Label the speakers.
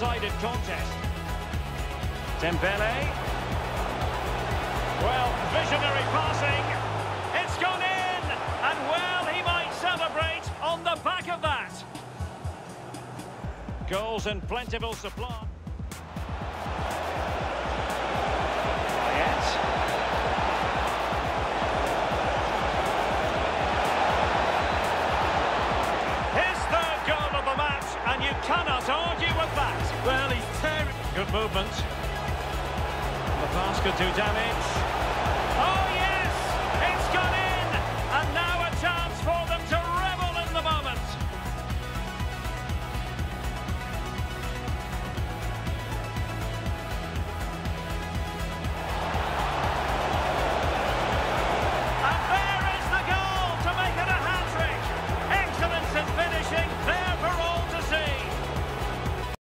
Speaker 1: one-sided contest. Dembele. Well, visionary passing. It's gone in! And well, he might celebrate on the back of that. Goals and plentiful supply. Oh, Payet. His third goal of the match, and you cannot. Well, he's tearing. Good movement. The Lapaska to damage. Oh!